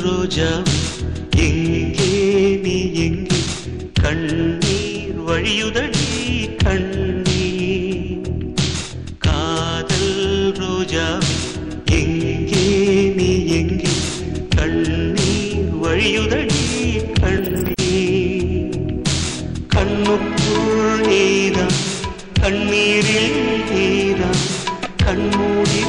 ரோஜா எங்கே நீ எங்கே? கண்ணீர் வழியுதடி கண்ணீர். காதல் ரோஜா எங்கே நீ எங்கே? கண்ணீர் வழியுதடி கண்ணீர். கண்ணுக்குள் நீதான் கண்ணீரில் நீதான். கண்மூடி